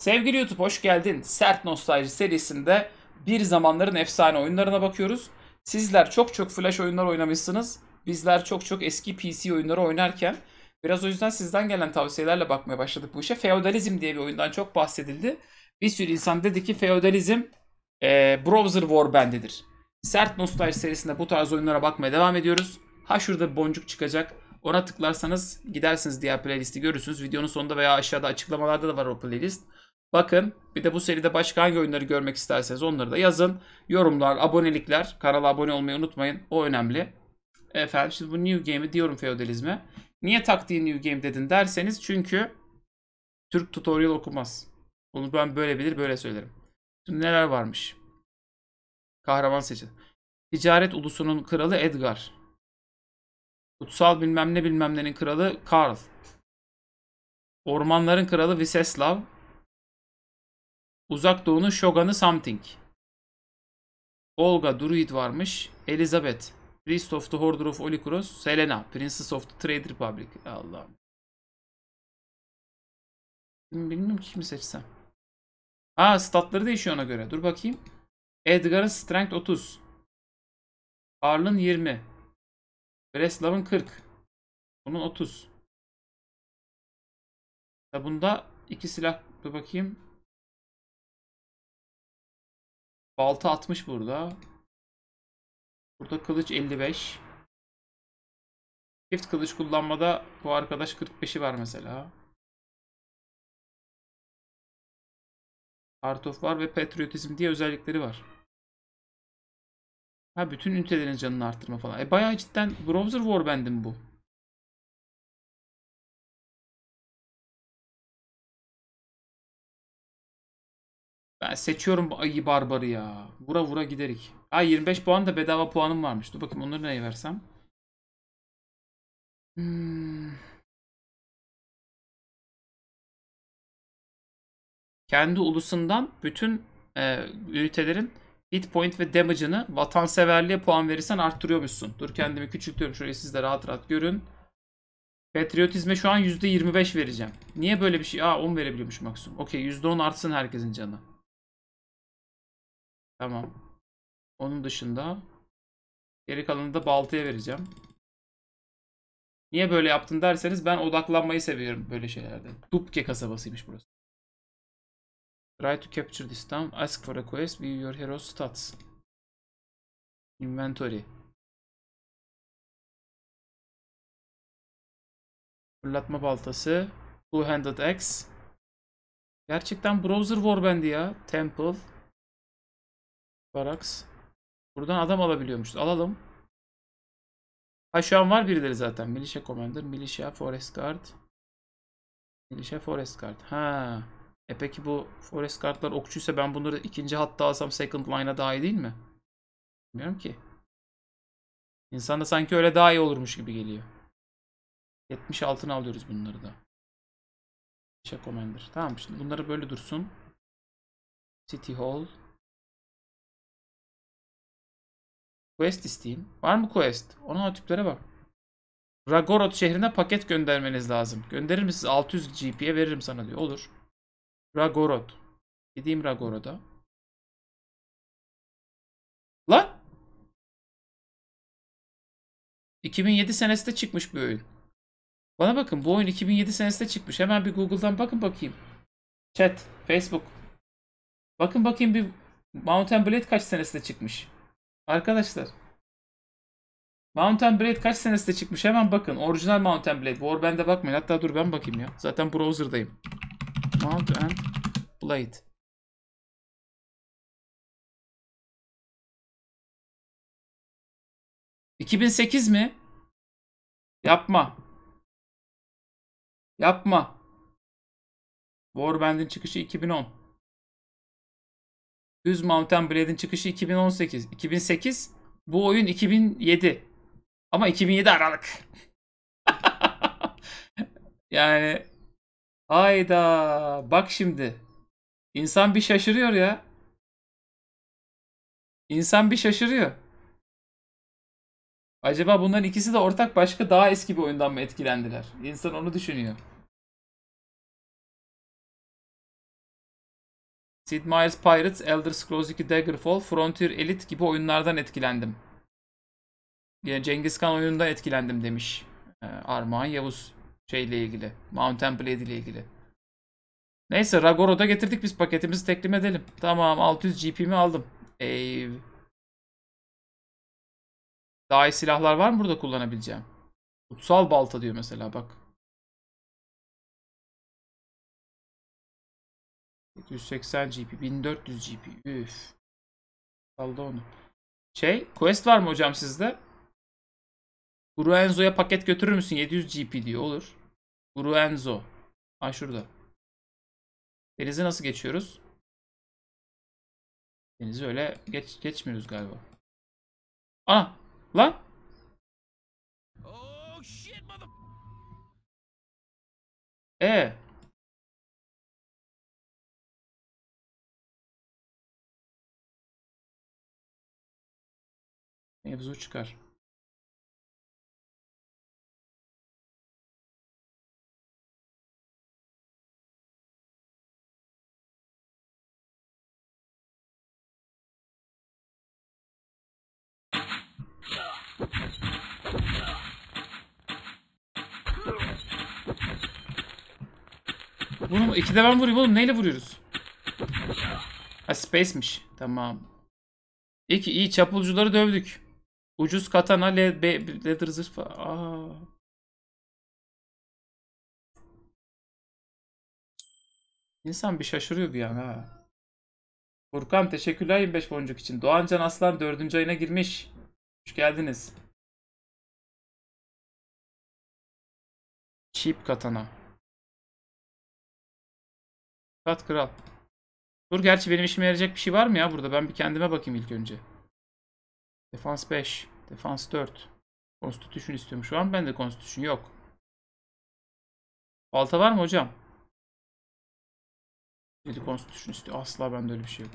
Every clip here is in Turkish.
Sevgili YouTube hoş geldin. Sert Nostalji serisinde bir zamanların efsane oyunlarına bakıyoruz. Sizler çok çok flash oyunlar oynamışsınız. Bizler çok çok eski PC oyunları oynarken biraz o yüzden sizden gelen tavsiyelerle bakmaya başladık bu işe. Feodalizm diye bir oyundan çok bahsedildi. Bir sürü insan dedi ki feodalizm e, browser warbandidir. Sert Nostalji serisinde bu tarz oyunlara bakmaya devam ediyoruz. Ha şurada bir boncuk çıkacak. Ona tıklarsanız gidersiniz diğer playlisti görürsünüz. Videonun sonunda veya aşağıda açıklamalarda da var o playlist. Bakın bir de bu seride başka hangi oyunları görmek isterseniz onları da yazın. Yorumlar, abonelikler. Kanala abone olmayı unutmayın. O önemli. Efendim şimdi bu New Game'i diyorum feodalizme. Niye taktiği New Game dedin derseniz çünkü Türk tutorial okumaz. Bunu ben böyle bilir böyle söylerim. Şimdi neler varmış? Kahraman seçin. Ticaret ulusunun kralı Edgar. Kutsal bilmem ne bilmem kralı Karl. Ormanların kralı Viseslav. Uzak Doğu'nun Shogun'u Something. Olga Druid varmış. Elizabeth. Priest of the Order of Olikros. Selena. Princess of the Trade Republic. Allah'ım. Bilmiyorum ki kimi seçsem. Aa statları değişiyor ona göre. Dur bakayım. Edgar'ın Strength 30. Karl'ın 20. Breslav'ın 40. Bunun 30. Ya bunda iki silah dur bakayım. Balta 60 burada. Burada kılıç 55. Çift kılıç kullanmada bu arkadaş 45'i var mesela. Art of War ve Patriotizm diye özellikleri var. Ha bütün ünitelerin canını arttırma falan. E bayağı cidden Browser Warbandim bu. Ben seçiyorum bu ayı barbarı ya. Vura vura giderik. Ay 25 puan da bedava puanım varmış. Dur bakayım onları neye versem. Hmm. Kendi ulusundan bütün e, ünitelerin hit point ve damage'ını vatanseverliğe puan verirsen arttırıyormuşsun. Dur kendimi küçültüyorum. Şurayı siz de rahat rahat görün. Patriotizme şu an %25 vereceğim. Niye böyle bir şey? Aa 10 verebiliyormuş maksimum. Okey %10 artsın herkesin canı. Tamam. Onun dışında geri kalanını da baltaya vereceğim. Niye böyle yaptın derseniz ben odaklanmayı seviyorum böyle şeylerde. Dupke kasabasıymış burası. Try to capture this town. Ask for a quest. View your hero stats. Inventory. Fırlatma baltası. Two-handed axe. Gerçekten browser warband'i ya. Temple. Barracks. Buradan adam alabiliyormuşuz. Alalım. Ha şu an var birileri zaten. Militia Commander, Militia, Forest Guard. Militia, Forest Guard. Ha. E peki bu Forest Guard'lar okçuysa ben bunları ikinci hatta alsam second line'a daha iyi değil mi? Bilmiyorum ki. İnsan da sanki öyle daha iyi olurmuş gibi geliyor. 70 altına alıyoruz bunları da. Militia Commander. Tamam şimdi bunları böyle dursun. City Hall. Quest isteyeyim. Var mı quest? Ona tiplere bak. Ragorod şehrine paket göndermeniz lazım. Gönderir misiniz? 600 GP'ye veririm sana diyor. Olur. Ragorod. Gideyim Ragorod'a. Lan! 2007 senesinde çıkmış bir oyun. Bana bakın bu oyun 2007 senesinde çıkmış. Hemen bir Google'dan bakın bakayım. Chat, Facebook. Bakın bakayım bir Mountain Blade kaç senesinde çıkmış. Arkadaşlar. Mountain Blade kaç senesinde çıkmış? Hemen bakın. Orijinal Mountain Blade. Warband'e bakmayın. Hatta dur ben bakayım ya. Zaten browser'dayım. Mountain Blade. ...2008 mi? Yapma. Yapma. Warband'in çıkışı 2010. Düz Mountain Blade'in çıkışı 2018. 2008. Bu oyun 2007. Ama 2007 Aralık. yani hayda bak şimdi. İnsan bir şaşırıyor ya. İnsan bir şaşırıyor. Acaba bunların ikisi de ortak başka daha eski bir oyundan mı etkilendiler? İnsan onu düşünüyor. Sid Meier's Pirates, Elder Scrolls 2 Daggerfall, Frontier Elite gibi oyunlardan etkilendim. Yine Cengiz Khan oyunundan etkilendim demiş. Ee, Armağan Yavuz şeyle ilgili. Mountain Blade ile ilgili. Neyse Ragoro'da getirdik biz paketimizi teklim edelim. Tamam 600 GP'mi aldım. Ev. Daha iyi silahlar var mı burada kullanabileceğim? Kutsal balta diyor mesela bak. 880 GP, 1400 GP. Üf. Aldı onu. Şey, quest var mı hocam sizde? Guru Enzo'ya paket götürür müsün? 700 GP diyor. Olur. Guru Enzo. Ha şurada. Denizi nasıl geçiyoruz? Denizi öyle geç geçmiyoruz galiba. Ana! Lan! Oh shit, mother. E Mevzu çıkar. Bunu ikide ben vurayım oğlum. Neyle vuruyoruz? Ha space'miş. Tamam. İyi ki iyi çapulcuları dövdük. Ucuz katana, le, be, leather zırh Aa. İnsan bir şaşırıyor bir an ha. Furkan teşekkürler 25 boncuk için. Doğancan Aslan 4. ayına girmiş. Hoş geldiniz. Cheap katana. Kat kral. Dur gerçi benim işime yarayacak bir şey var mı ya burada? Ben bir kendime bakayım ilk önce. Defans 5. Defans 4. Constitution istiyorum. Şu an bende Constitution yok. Balta var mı hocam? 7 Constitution istiyor. Asla bende öyle bir şey yok.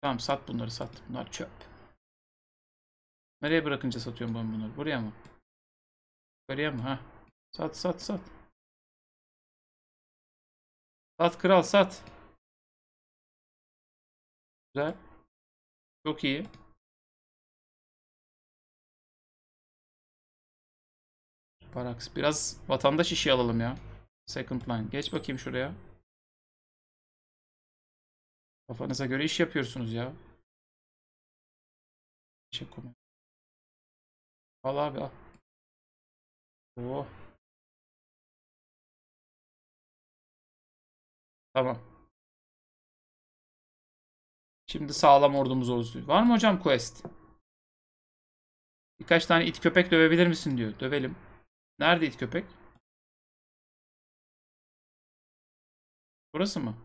Tamam sat bunları sat. Bunlar çöp. Nereye bırakınca satıyorum ben bunları? Buraya mı? Buraya mı? Ha. Sat sat sat. Sat kral sat. Güzel. Çok iyi. Parax. Biraz vatandaş işi alalım ya. Second line. Geç bakayım şuraya. Kafanıza göre iş yapıyorsunuz ya. Çek konu. Al abi al. Oh. Tamam. Şimdi sağlam ordumuz olsun. Var mı hocam quest? Birkaç tane it köpek dövebilir misin diyor. Dövelim. Nerede it köpek? Burası mı?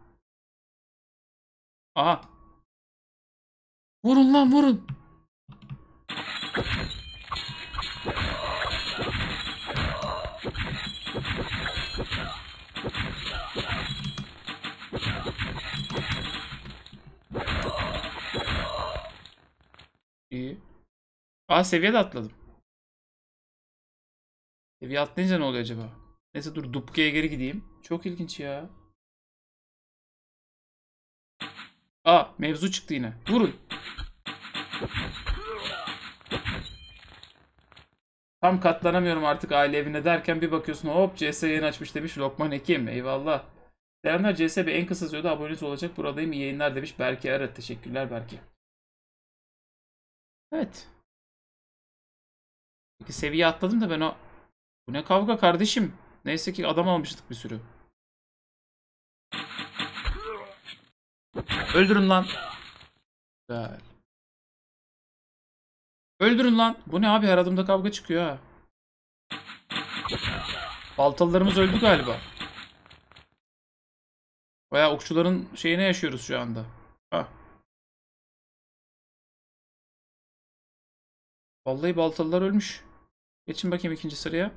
Aha. Vurun lan vurun. İyi. Aa seviye de atladım. Seviye atlayınca ne oluyor acaba? Neyse dur Dupke'ye geri gideyim. Çok ilginç ya. Aa mevzu çıktı yine. Vurun. Tam katlanamıyorum artık aile evine derken bir bakıyorsun hop CS yayın açmış demiş Lokman Ekim. Eyvallah. Selamlar CS bir en kısa sürede aboneniz olacak. Buradayım iyi yayınlar demiş Berke Arı. Teşekkürler Berke. Evet. Peki seviye atladım da ben o... Bu ne kavga kardeşim? Neyse ki adam almıştık bir sürü. Öldürün lan. Güzel. Öldürün lan. Bu ne abi her adımda kavga çıkıyor ha. Baltalılarımız öldü galiba. Baya okçuların şeyine yaşıyoruz şu anda. Ha. Vallahi baltalılar ölmüş. Geçin bakayım ikinci sıraya.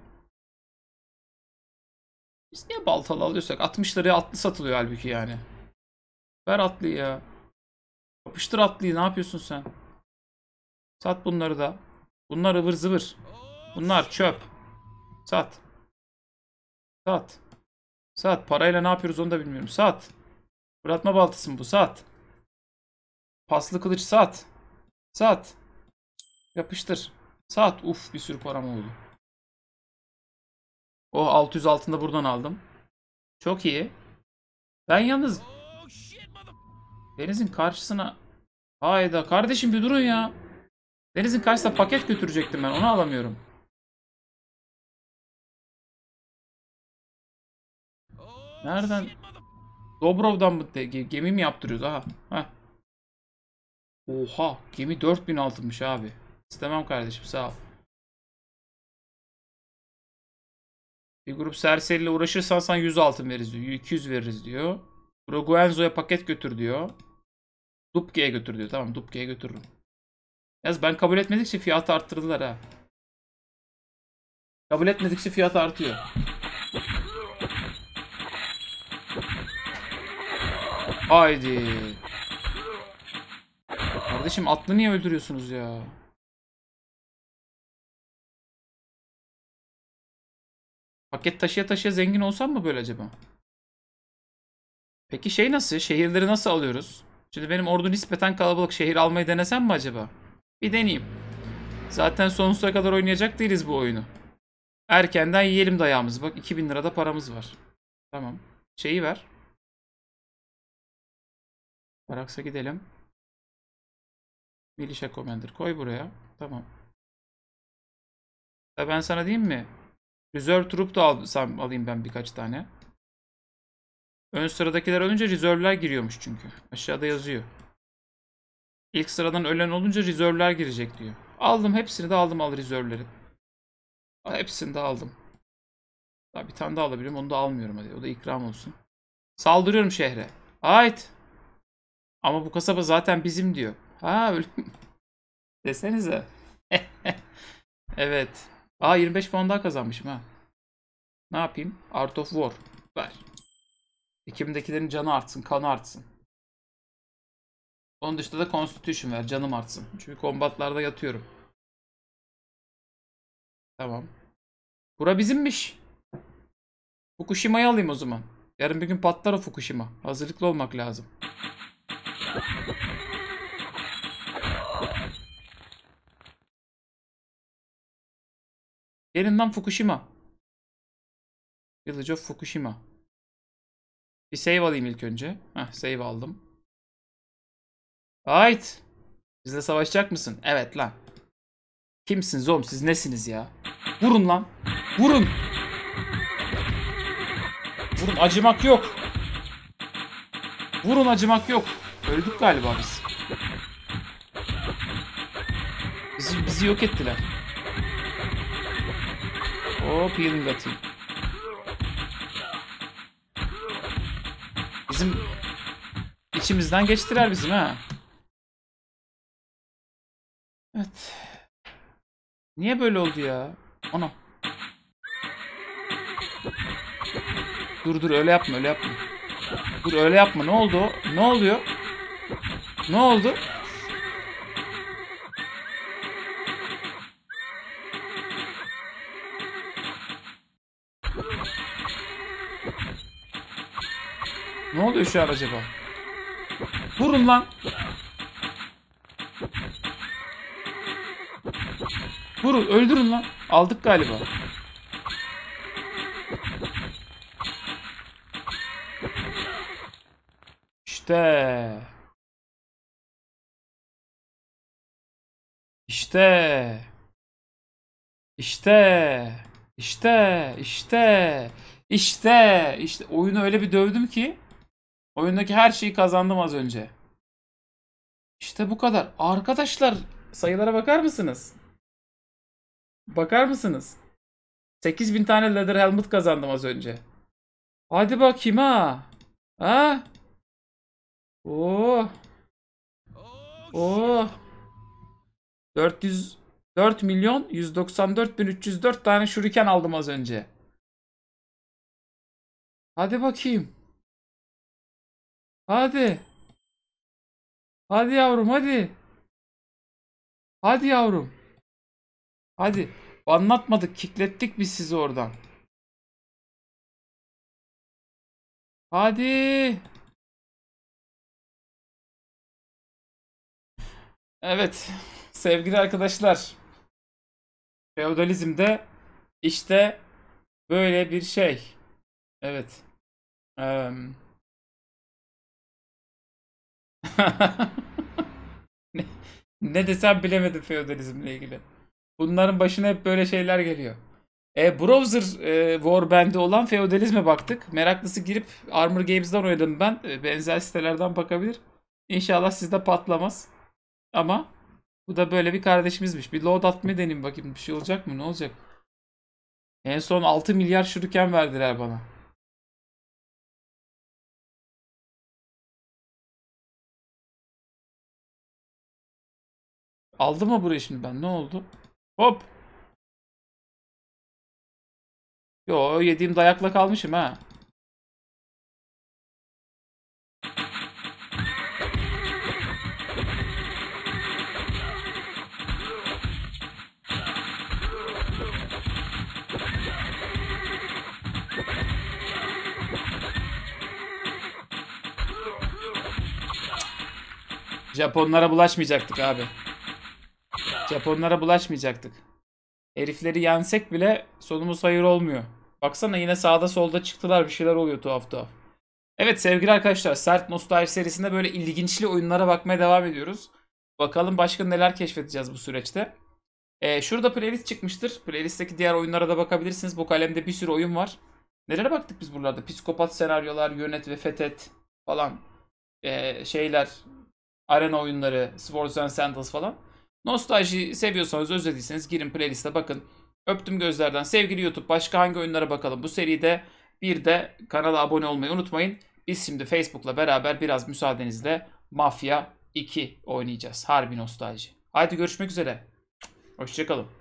Biz niye baltalı alıyorsak? 60 liraya atlı satılıyor halbuki yani. Ver atlıyı ya. Yapıştır atlıyı ne yapıyorsun sen? Sat bunları da. Bunlar ıvır zıvır. Bunlar çöp. Sat. Sat. Sat. Parayla ne yapıyoruz onu da bilmiyorum. Sat. Fırlatma baltası mı bu? Sat. Paslı kılıç sat. Sat. Yapıştır. Sat. Uf bir sürü param oldu. O 600 altında buradan aldım. Çok iyi. Ben yalnız Deniz'in karşısına Hayda kardeşim bir durun ya. Deniz'in karşısına paket götürecektim ben. Onu alamıyorum. Nereden? Dobrov'dan mı? Gemi mi yaptırıyoruz? Aha. Heh. Oha. Gemi 4000 altınmış abi. İstemem kardeşim sağ ol. Bir grup serseriyle uğraşırsan sana 100 altın veririz diyor. 200 veririz diyor. Broguenzo'ya paket götür diyor. Dupke'ye götür diyor. Tamam Dupke'ye götürürüm. Yaz ben kabul etmedikçe fiyatı arttırdılar ha. Kabul etmedikçe fiyat artıyor. Haydi. Kardeşim atlı niye öldürüyorsunuz ya? Paket taşıya taşıya zengin olsam mı böyle acaba? Peki şey nasıl? Şehirleri nasıl alıyoruz? Şimdi benim ordu nispeten kalabalık. Şehir almayı denesem mi acaba? Bir deneyeyim. Zaten sonsuza kadar oynayacak değiliz bu oyunu. Erkenden yiyelim dayağımızı. Bak 2000 lirada paramız var. Tamam. Şeyi ver. Baraks'a gidelim. Militia Commander koy buraya. Tamam. Ben sana diyeyim mi? Reserve Troop da alsam, alayım ben birkaç tane. Ön sıradakiler ölünce rezervler giriyormuş çünkü. Aşağıda yazıyor. İlk sıradan ölen olunca rezervler girecek diyor. Aldım hepsini de aldım al rezervleri. Hepsini de aldım. Daha bir tane daha alabilirim onu da almıyorum hadi. O da ikram olsun. Saldırıyorum şehre. Ait. Ama bu kasaba zaten bizim diyor. Ha öyle mi? Desenize. evet. Aa 25 puan daha kazanmışım ha. Ne yapayım? Art of War. Ver. Ekim'dekilerin canı artsın, kanı artsın. Onun dışında da Constitution ver, canım artsın. Çünkü kombatlarda yatıyorum. Tamam. Bura bizimmiş. Fukushima'yı alayım o zaman. Yarın bir gün patlar o Fukushima. Hazırlıklı olmak lazım. Gelin lan Fukushima. Village of Fukushima. Bir save alayım ilk önce. Heh, save aldım. Ait. Bizle savaşacak mısın? Evet lan. Kimsiniz oğlum? Siz nesiniz ya? Vurun lan. Vurun. Vurun acımak yok. Vurun acımak yok. Öldük galiba biz. Bizi, bizi yok ettiler. Hop healing atayım. Bizim içimizden geçtiler bizim ha. Evet. Niye böyle oldu ya? Ana. Dur dur öyle yapma öyle yapma. Dur öyle yapma. Ne oldu? Ne oluyor? Ne oldu? Ne oluyor şu an acaba? Vurun lan. Vurun öldürün lan. Aldık galiba. İşte. İşte. İşte. İşte. İşte. İşte. İşte. Oyunu öyle bir dövdüm ki. Oyundaki her şeyi kazandım az önce. İşte bu kadar. Arkadaşlar sayılara bakar mısınız? Bakar mısınız? 8000 tane leather helmet kazandım az önce. Hadi bakayım ha. Ha? Oo. Oo. 400 4 milyon 194 bin 304 tane şuriken aldım az önce. Hadi bakayım. Hadi. Hadi yavrum hadi. Hadi yavrum. Hadi. Anlatmadık. Kiklettik biz sizi oradan. Hadi. Evet. Sevgili arkadaşlar. Feodalizmde işte böyle bir şey. Evet. Evet. ne, ne desem bilemedim feodalizmle ilgili. Bunların başına hep böyle şeyler geliyor. E, browser e, Warband'i olan feodalizme baktık. Meraklısı girip Armor Games'den oynadım ben. E, benzer sitelerden bakabilir. İnşallah sizde patlamaz. Ama bu da böyle bir kardeşimizmiş. Bir load atmayı deneyeyim bakayım. Bir şey olacak mı? Ne olacak? En son 6 milyar şuruken verdiler bana. Aldım mı burayı şimdi ben? Ne oldu? Hop. Yo yediğim dayakla kalmışım ha. Japonlara bulaşmayacaktık abi. Japonlara bulaşmayacaktık. Herifleri yensek bile sonumuz hayır olmuyor. Baksana yine sağda solda çıktılar bir şeyler oluyor tuhaf tuhaf. Evet sevgili arkadaşlar Sert Nostalji serisinde böyle ilginçli oyunlara bakmaya devam ediyoruz. Bakalım başka neler keşfedeceğiz bu süreçte. Ee, şurada playlist çıkmıştır. Playlistteki diğer oyunlara da bakabilirsiniz. Bu kalemde bir sürü oyun var. Nelere baktık biz buralarda? Psikopat senaryolar, yönet ve fethet falan. Ee, şeyler, arena oyunları, Swords and Sandals falan. Nostalji seviyorsanız, özlediyseniz girin playlist'e bakın. Öptüm gözlerden. Sevgili YouTube başka hangi oyunlara bakalım bu seride? Bir de kanala abone olmayı unutmayın. Biz şimdi Facebook'la beraber biraz müsaadenizle Mafya 2 oynayacağız. Harbi nostalji. Haydi görüşmek üzere. Hoşçakalın.